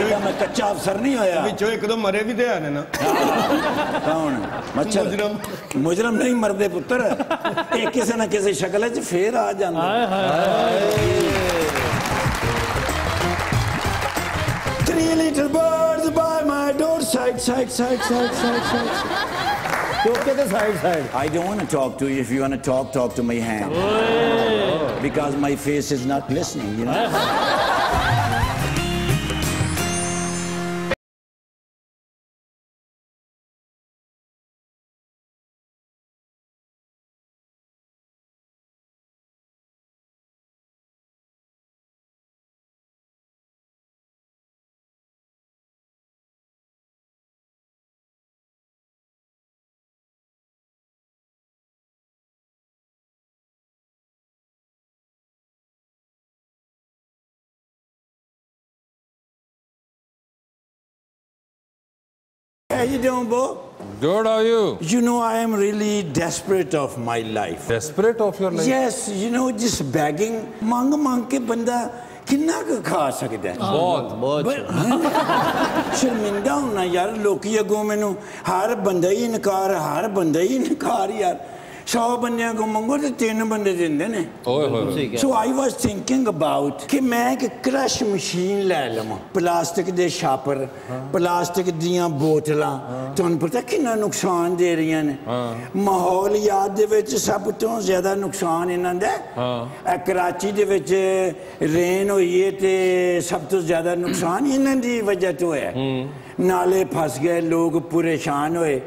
ਇਹਦਾ ਮੈਂ ਕੱਚਾ ਅਫਸਰ ਨਹੀਂ ਹੋਇਆ ਵਿੱਚੋਂ ਇੱਕ ਦੋ ਮਰੇ ਵੀ ਤੇ ਆ ਨੇ ਨਾ ਕੌਣ ਮੱਛਰ ਮੁਜਰਮ। ਮੁਜਰਮ ਨਹੀਂ ਮਰਦੇ ਪੁੱਤਰ ਇਹ ਕਿਸੇ ਨਾ ਕਿਸੇ ਸ਼ਕਲ ਵਿੱਚ ਫੇਰ ਆ ਜਾਂਦਾ ਹਾਏ ਹਾਏ Three little birds by my door side side side side side side ਚੋਕੇ ਤੇ side side I don't want to talk to you if you want to talk talk to my hand Because my face is not listening you know How you doing, Bo? Good, how are you? You know, I am really desperate of my life. Desperate of your life? Yes, you know, just begging. ਮੰਗ ਮੰਗ ਕੇ ਬੰਦਾ ਕਿੰਨਾ ਕੁ ਖਾ ਸਕਦਾ ਬਹੁਤ ਬਹੁਤ ਸ਼ਰਮਿੰਦਾ ਹੁੰਨਾ ਯਾਰ ਲੋਕੀ ਅੱਗੋਂ ਮੈਨੂੰ ਹਰ ਬੰਦਾ ਹੀ ਇਨਕਾਰ ਹਰ ਬੰਦਾ ਹੀ ਇਨਕਾਰ ਯਾਰ 100 ਬੰਦਿਆਂ ਕੋ ਮੰਗੋ ਤੇ ਤਿੰਨ ਬੰਦੇ ਦਿੰਦੇ ਨੇ ਓਏ ਹੋਏ ਸੋ ਆਈ ਵਾਸ ਥਿੰਕਿੰਗ ਅਬਾਊਟ ਕਿ ਮੈਂ ਇੱਕ ਕ੍ਰਸ਼ ਮਸ਼ੀਨ ਲੈ ਲਵਾਂ ਪਲਾਸਟਿਕ ਦੇ ਛਾਪਰ ਪਲਾਸਟਿਕ ਦੀਆਂ ਬੋਤਲਾਂ ਤੁਹਾਨੂੰ ਪਤਾ ਕਿੰਨਾ ਨੁਕਸਾਨ ਦੇ ਰਹੀਆਂ ਨੇ ਮਾਹੌਲਿਆਤ ਦੇ ਵਿੱਚ ਸਭ ਤੋਂ ਜ਼ਿਆਦਾ ਨੁਕਸਾਨ ਇਹਨਾਂ ਦਾ ਹਾਂ ਕਰਾਚੀ ਦੇ ਵਿੱਚ ਰੇਨ ਹੋਈ ਹੈ ਤੇ ਸਭ ਤੋਂ ਜ਼ਿਆਦਾ ਨੁਕਸਾਨ ਇਹਨਾਂ ਦੀ ਵਜ੍ਹਾ ਤੋਂ ਹੈ ਨਾਲੇ ਫਸ ਗਏ ਲੋਕ ਪਰੇਸ਼ਾਨ ਹੋਏ।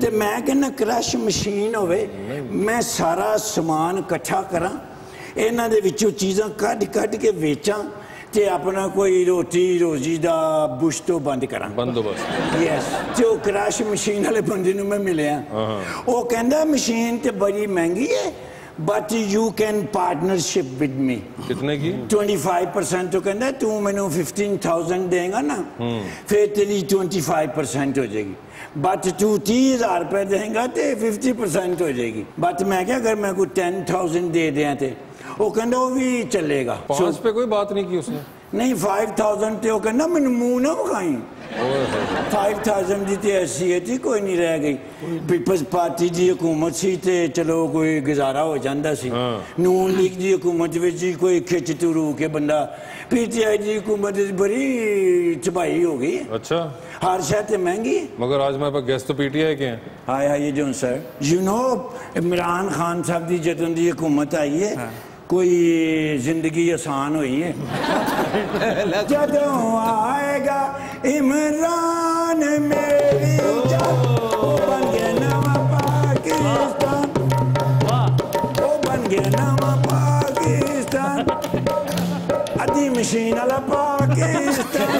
ਤੇ ਮੈਂ ਕਹਿੰਦਾ ਕ੍ਰਸ਼ ਮਸ਼ੀਨ ਹੋਵੇ ਮੈਂ ਸਾਰਾ ਸਮਾਨ ਇਕੱਠਾ ਕਰਾਂ ਇਹਨਾਂ ਦੇ ਵਿੱਚੋਂ ਚੀਜ਼ਾਂ ਕੱਢ ਕੱਢ ਕੇ ਵੇਚਾਂ ਤੇ ਆਪਣਾ ਕੋਈ ਰੋਟੀ ਰੋਜੀ ਦਾ ਬੁਸ਼ਤੋ ਬੰਦ ਕਰਾਂ। ਬੰਦੋਬਸਤ। ਯੈਸ ਤੇ ਉਹ ਕ੍ਰਸ਼ ਮਸ਼ੀਨ ਵਾਲੇ ਬੰਦੇ ਨੂੰ ਮੈਂ ਮਿਲਿਆ। ਉਹ ਕਹਿੰਦਾ ਮਸ਼ੀਨ ਤੇ ਬੜੀ ਮਹਿੰਗੀ ਹੈ but you can partnership with me कितने की? 25 परसेंट तो कहना तू मैनू 15000 देगा ना हम्म। फिर तेरी 25 परसेंट हो जाएगी. बट तू तीस हज़ार रुपये देगा तो 50 परसेंट हो जाएगी। बट मैं क्या अगर मैं को 10000 दे दें तो? वो कहना वो भी चलेगा. so, पे कोई बात नहीं की उसने। नहीं 5000 तो कहना मैंने मुँह ना विखाई फाइव थाउज़ेंड की तो हैसीयत कोई नहीं रह गई। पीपल्स पार्टी की हुकूमत सी तो चलो कोई गुजारा हो जाता सी। हाँ। नून लीग की हुकूमत कोई खिच तरू के बंदा पी टी आई की हुकूमत बड़ी चबाई हो गई। अच्छा। हर शायद महँगी। मगर आज हमारे पास गेस्ट तो पी टी आई के हैं। Hi hi sir you know Imran Khan साहब की जदों की हुकूमत आई है। हाँ। कोई ज़िंदगी आसान हुई है। जद आएगा इमरान मेरी बन गया नवा पाकिस्तान। बन गया नवा पाकिस्तान। मशीन वाला पाकिस्तान।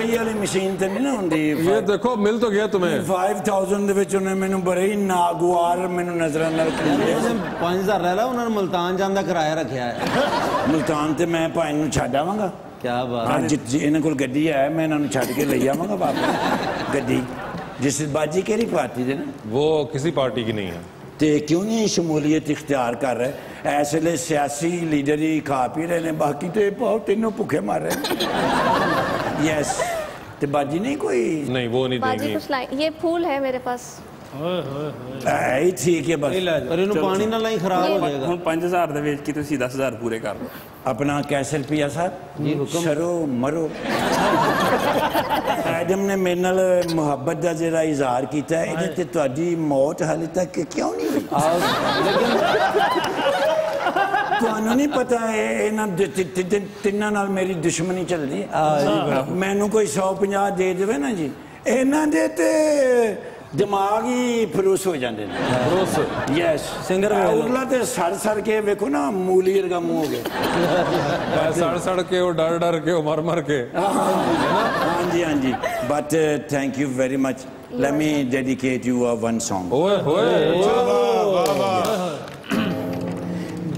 ਵਾਲਾ ਪਾਕਿਸਤਾਨ ਇੱਕ ਪਈ ਵਾਲੀ ਮਸ਼ੀਨ ਤੇ ਨਹੀਂ ਨਾ ਹੁੰਦੀ ये देखो मिल तो गया तुम्हें 5000 ਦੇ ਵਿੱਚ ਉਹਨੇ ਮੈਨੂੰ ਬੜੇ ਹੀ ਨਾਗਵਾਰ ਮੈਨੂੰ ਨਜ਼ਰਾਂ ਨਾਲ ਕੀਤੇ 5000 ਲੈ ਲਾ ਉਹਨਾਂ ਨੇ ਮਲਤਾਨ ਜਾਣ ਦਾ ਕਿਰਾਇਆ ਰੱਖਿਆ ਹੈ ਮੁਲਤਾਨ ਤੇ ਮੈਂ ਭਾਈ ਨੂੰ ਛੱਡ ਆਵਾਂਗਾ ਕੀ ਬਾਤ ਹਾਂ ਜਿ- ਜੇ ਇਹਨਾਂ ਕੋਲ ਗੱਡੀ ਹੈ ਮੈਂ ਇਹਨਾਂ ਨੂੰ ਛੱਡ ਕੇ ਲਈ ਆਵਾਂਗਾ ਵਾਪਸ ਗੱਡੀ ਜਸਬਾਜੀ ਕਿਹੜੀ ਪਾਰਟੀ ਦੇ ਨਾ वो किसी पार्टी की नहीं है ਤੇ ਕਿਉਂ ਨਹੀਂ ਸ਼ਮੂਲੀਅਤ ਇਖਤਿਆਰ ਕਰ ਰਹੇ ਇਸ ਵੇਲੇ ਸਿਆਸੀ ਲੀਡਰ ਹੀ ਖਾ ਪੀ ਰਹੇ ਨੇ ਬਾਕੀ ਤੇ ਬਹੁਤ ਤਿੰਨੋਂ ਭੁੱਖੇ ਮਰ ਰਹੇ ਨੇ ਯੈਸ ਤੇ ਬਾਜੀ ਨਹੀਂ ਕੋਈ नहीं वो नहीं बाजी देंगी कुछ लाए ये फूल है मेरे पास ਹੈ ਹੀ ਠੀਕ ਹੈ ਬਸ ਪਰ ਇਹਨੂੰ ਪਾਣੀ ਨਾਲ ਹੀ ਖਰਾਬ ਹੋ ਜਾਏਗਾ ਹੁਣ 5000 ਦੇ ਵੇਚ ਕੇ ਤੁਸੀਂ 10000 ਪੂਰੇ ਕਰ ਲਓ ਆਪਣਾ ਕੈਸੇ ਰੁਪਿਆ ਸਾਹਿਬ ਜੀ ਹੁਕਮ ਸ਼ਰੋ ਮਰੋ ਐਡਮ ਨੇ ਮੇਰੇ ਨਾਲ ਮੁਹੱਬਤ ਦਾ ਜਿਹੜਾ ਇਜ਼ਹਾਰ ਕੀਤਾ ਹੈ, ਇਹਦੇ ਤੇ ਤੁਹਾਡੀ ਮੌਤ ਹਾਲੇ ਤੱਕ ਕਿਉਂ ਨਹੀਂ ਹੋਈ ਤੁਹਾਨੂੰ ਨਹੀਂ ਪਤਾ ਇਹਨਾਂ ਤਿੰਨਾਂ ਨਾਲ ਮੇਰੀ ਦੁਸ਼ਮਣੀ ਚੱਲਦੀ ਮੈਨੂੰ ਕੋਈ 150 ਦੇ ਦੇਵੇ ਨਾ ਜੀ ਇਹਨਾਂ ਦੇ ਤੇ ਦਿਮਾਗ ਹੀ ਫਲੂਸ ਹੋ ਜਾਂਦੇ ਨੇ। ਫਲੂਸ ਯੈਸ ਸਿੰਗਰ ਵੇਖ ਲਓ। ਉਰਲਾ ਤੇ ਸੜ ਸੜ ਕੇ ਵੇਖੋ ਨਾ ਮੂਲੀ ਵਰਗਾ ਮੂੰਹ ਹੋ ਗਿਆ। ਸੜ ਸੜ ਕੇ ਉਹ ਡਰ ਡਰ ਕੇ ਉਹ ਮਰ ਮਰ ਕੇ ਹਾਂਜੀ ਹਾਂਜੀ। But thank you very much let me dedicate you a one song ਓਏ ਹੋਏ।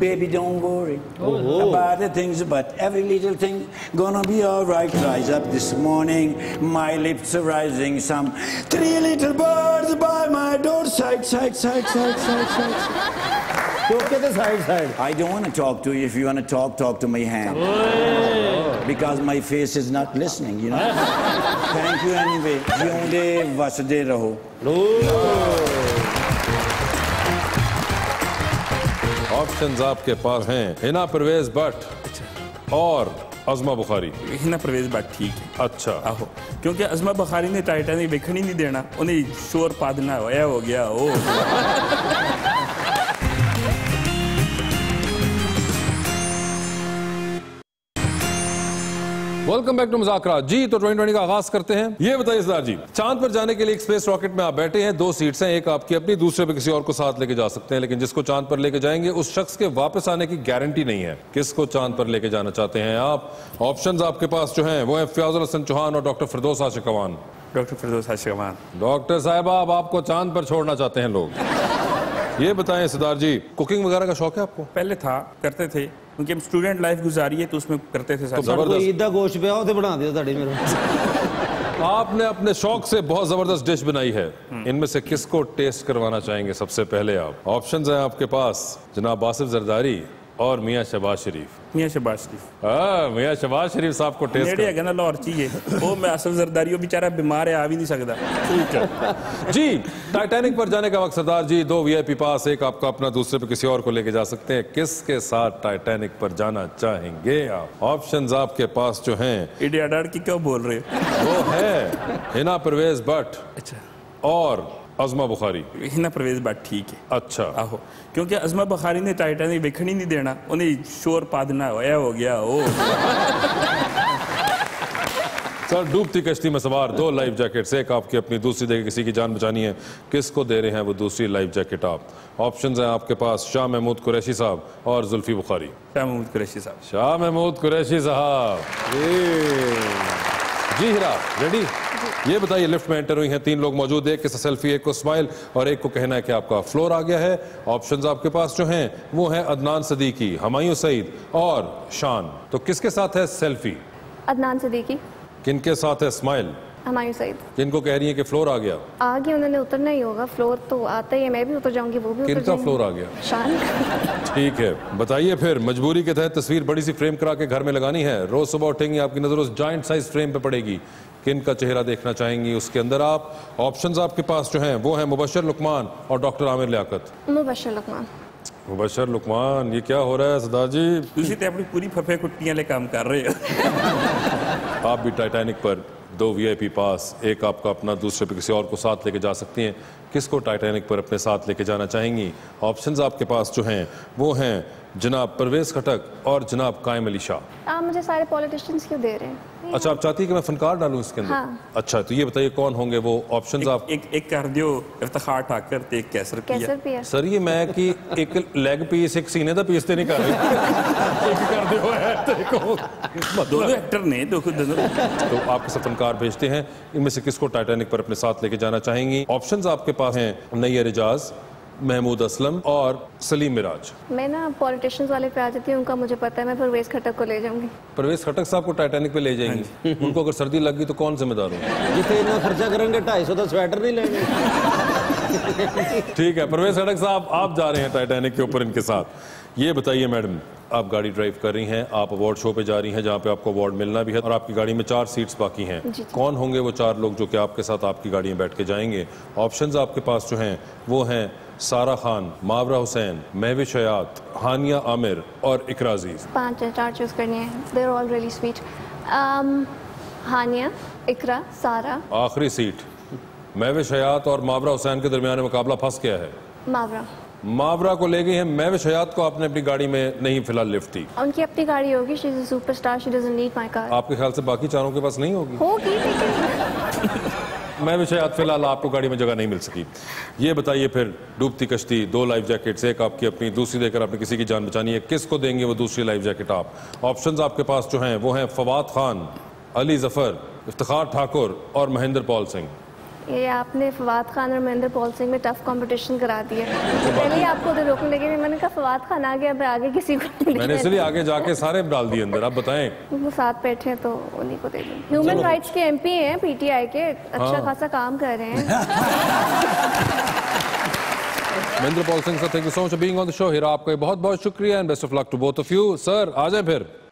baby, don't worry oh. about oh. the things, but every little thing gonna be all right. Rise up this morning, my lips are rising. Some three little birds by my door, side, side, side, side, side, side. Look at the side, side. I don't want to talk to you. If you want to talk, talk to my hand. Oh. Because my face is not listening, you know. Thank you anyway. Jiunde vasde raho. Oh. Options आपके पास हैं। हिना परवेज भट्ट अच्छा। और अजमा बुखारी। हिना परवेज भट्ट ठीक है। अच्छा। आहो। क्योंकि अजमा बुखारी ने टाइटैनिक देखनी नहीं देना उन्हें शोर पा देना हो गया हो वेलकम बैक टू मुजाकरा जी तो 2020 का आगाज़ करते हैं। ये बताइए सरदार जी चाँद पर जाने के लिए एक स्पेस रॉकेट में आप बैठे हैं दो सीट्स हैं एक आपकी अपनी दूसरे पे किसी और को साथ लेके जा सकते हैं लेकिन जिसको चाँद पर लेके जाएँगे उस शख्स के वापस आने की गारंटी नहीं है। किसको चाँद पर लेके जाना चाहते हैं आप? ऑप्शन आपके पास जो है वो है फयाजुल हसन चौहान और doctor Firdaus Ashiq Awan doctor Firdaus Ashiq Awan doctor साहबा अब आपको चाँद पर छोड़ना चाहते हैं लोग। ये बताएँ सरदार जी कुकिंग वगैरह का शौक है आपको? पहले था करते थे। क्योंकि हम स्टूडेंट लाइफ गुजारी है तो उसमें करते थे सारे तो जबरदस्त। ਕੋਈ ਈਦ ਦਾ ਗੋਸ਼ਤ ਪਿਆ ਉਹ ਤੇ ਬਣਾ ਦਿਓ ਤੁਹਾਡੀ ਮੇਰੇ आपने अपने शौक से बहुत जबरदस्त डिश बनाई है इनमें से किसको टेस्ट करवाना चाहेंगे सबसे पहले आप ऑप्शंस हैं आपके पास जनाब आसिफ जरदारी और मियाँ शहबाज शरीफ। मियाँ शहबाज शरीफ। हाँ मियाँ शहबाज शरीफ साहब को टेस्ट है। ना लाहौर चाहिए वो मैं असल जरदारी बेचारा बीमार है आ भी नहीं सकता ठीक है। जी टाइटैनिक पर जाने का वक्त सरदार जी दो वीआईपी पास एक आपका अपना दूसरे पे किसी और को लेके जा सकते हैं। किसके साथ टाइटैनिक पर जाना चाहेंगे? हाँ, आप ऑप्शन आपके पास जो है। इडिया की क्यों बोल रहे वो है हिना परवेज भट्ट अच्छा। और अजमा बुखारी ਇਹਨਾਂ ਪ੍ਰਵੇਸ਼ ਬਟ ਠੀਕ ਹੈ अच्छा ਆਹੋ ਕਿਉਂਕਿ ਅਜ਼ਮਾ ਬਖਾਰੀ ਨੇ ਟਾਈਟੈਨਿਕ ਵੇਖਣ ਹੀ ਨਹੀਂ ਦੇਣਾ ਉਹਨੇ ਸ਼ੋਰ ਪਾ ਦੇਣਾ ਹੋਇਆ ਹੋ ਗਿਆ ਉਹ सर डूबती कश्ती में सवार दो लाइफ जैकेट्स एक आपकी अपनी दूसरी देखे किसी की जान बचानी है किसको दे रहे हैं वो दूसरी लाइफ जैकेट आप ऑप्शंस हैं आपके पास शाह महमूद कुरैशी साहब और जुल्फी बुखारी शाह महमूद कुरैशी साहब शाह महमूद कुरैशी साहब जी हीरा रेडी ये बताइए लिफ्ट में एंटर हुई हैं तीन लोग मौजूद हैं एक के सेल्फी एक को स्माइल और एक को कहना है कि आपका फ्लोर आ गया है। ऑप्शंस आपके पास जो हैं वो हैं अदनान सदीकी हमायूं सईद और शान। तो किसके साथ है सेल्फी? अदनान सदीकी। किनके साथ है स्माइल हमायूं सईद। किनको कह रही है कि फ्लोर आ गया? आगे उन्होंने उतरना ही होगा फ्लोर तो आता ही है मैं भी उतर जाऊँगी वो भी किनका फ्लोर आ गया? शान। ठीक है बताइए फिर मजबूरी के तहत तस्वीर बड़ी सी फ्रेम करा के घर में लगानी है। रोज सुबह उठेंगी आपकी नज़र उस जॉइंट साइज़ फ्रेम पे पड़ेगी। किन का चेहरा देखना चाहेंगी उसके अंदर आप? ऑप्शंस आपके पास जो हैं वो हैं मुबशर लुकमान और डॉक्टर आमिर लियाकत। मुबशर लुकमान। मुबशर लुकमान ये क्या हो रहा है सदा जी? इसी तरह अपनी पूरी फफे कुटियाँ ले काम कर रहे हो। आप भी टाइटैनिक पर दो वीआईपी पास एक आपका अपना दूसरे पे किसी और को साथ लेके जा सकती हैं। किसको टाइटैनिक पर अपने साथ लेके जाना चाहेंगी? ऑप्शंस आपके पास जो हैं वो हैं जनाब परवेज खटक और जनाब कायम अली शाह। आप मुझे सारे पॉलिटिशियंस क्यों दे रहे हैं? अच्छा आप चाहती है कि मैं फनकार डालूं इसके अंदर? हाँ। अच्छा तो ये बताइए कौन होंगे वो ऑप्शंस आप? एक एक कर दियो इफ्तार ठाकर एक कैसर पिया। कैसर सर ये मैं कि एक लेग पीस एक सीने का पीस तो नहीं कर रही। एक कर दियो है ते को। एक्टर ने दो खुद तो आपके साथ फनकार भेजते हैं। इनमें से किसको टाइटैनिक पर अपने साथ लेके जाना चाहेंगी? ऑप्शंस आपके पास हैं नैयर एजाज महमूद असलम और सलीम मिराज। मैं ना पॉलिटिशियंस वाले पे आ जाती हूँ उनका मुझे पता है मैं परवेज खटक को ले जाऊँगी। परवेज खटक साहब को टाइटैनिक पे ले जाएँगी। उनको अगर सर्दी लग गई तो कौन जिम्मेदार होगा? जितने इतना खर्चा करेंगे ढाई सौ तो स्वेटर नहीं लेंगे। ठीक है परवेज खटक साहब आप जा रहे हैं टाइटैनिक के ऊपर इनके साथ। ये बताइए मैडम आप गाड़ी ड्राइव कर रही हैं आप अवार्ड शो पे जा रही हैं जहाँ पे आपको अवार्ड मिलना भी है और आपकी गाड़ी में चार सीट्स बाकी हैं। कौन होंगे वो चार लोग जो कि आपके साथ आपकी गाड़ी में बैठ के जाएँगे? ऑप्शंस आपके पास जो हैं वो हैं सारा खान मावरा हुसैन महविश हयात हानिया आमिर और इकरा अज़ीज़। पाँच चार चूज़ करनी है। There all really sweet Hania Iqra Sara. आखिरी सीट महविश हयात और मावरा हुसैन के दरमियान मुकाबला फंस गया है। मावरा। मावरा को ले गई है महविश हयात को आपने अपनी गाड़ी में नहीं फ़िलहाल लिफ्ट दी। उनकी अपनी गाड़ी होगी she is superstar she doesn't need my car आपके ख्याल से बाकी चारों के पास नहीं होगी? होगी मैं भी शायद फ़िलहाल आपको गाड़ी में जगह नहीं मिल सकी। ये बताइए फिर, डूबती कश्ती, दो लाइफ जैकेट्स एक आपकी अपनी, दूसरी देकर आपने किसी की जान बचानी है। किसको देंगे वो दूसरी लाइफ जैकेट आप? ऑप्शंस आपके पास जो हैं, वो हैं फवाद खान, अली ज़फ़र इफ्तार ठाकुर और महेंद्र पॉल सिंह। ये आपने फवाद खान और महेंद्र पॉल सिंह में टफ कंपटीशन करा दिया पहले ही आपको उधर रोकने लगे मैंने कहा फवाद खान आ गया मैं आगे किसी को मैंने इसलिए आगे जाके सारे डाल दिए अंदर आप बताएँ। वो साथ बैठे हैं तो उन्हीं को दे दूँ। ह्यूमन राइट्स के एमपी हैं पीटीआई के अच्छा हाँ। खासा काम कर रहे हैं। Mahendra Pal Singh sir thank you so much being on the show Hira आपका बहुत बहुत शुक्रिया and best of luck to both of you sir आ जाए फिर।